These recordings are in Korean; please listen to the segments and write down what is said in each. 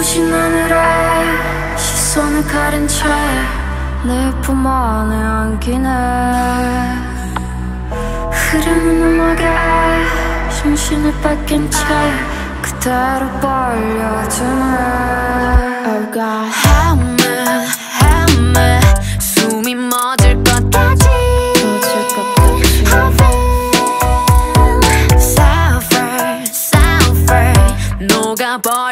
눈부신 하늘에 시선을 가린 채 내 품 안에 안기네. 흐르는 음악에 심신을 뺏긴 채 그대로 벌려주네. Oh God 헤매 헤매 숨이 멎을 것 같아 I feel suffering, suffering 녹아버려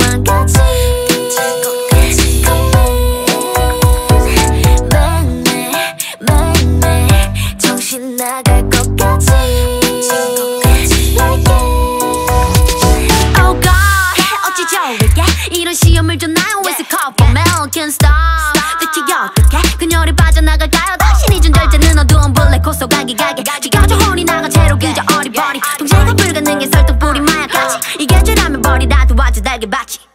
Oh 이런 시험을 줬나요? Where's the cup for milk and stop? 대체 어떻게 그녀를 빠져나갈까요? 당신이 준 절제는 어두운 블랙 고소 가기 가게 지가져 like a bachi.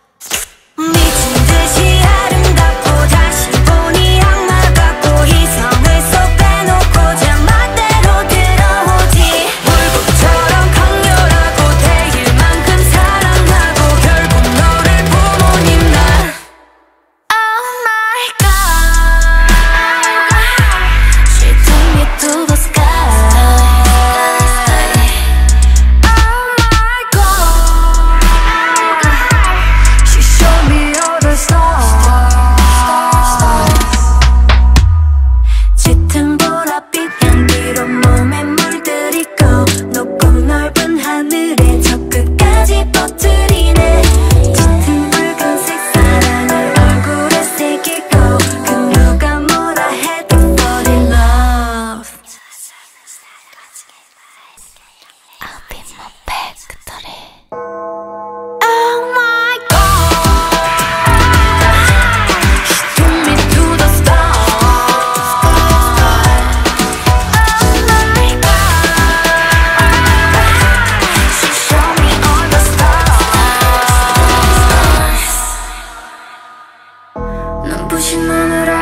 당신 하늘에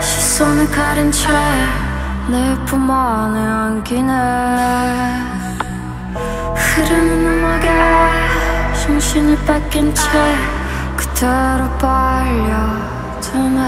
시선을 가린 채 내 품 안에 안기네. 흐르는 음악에 정신을 뺏긴 채 그대로 빨려드네.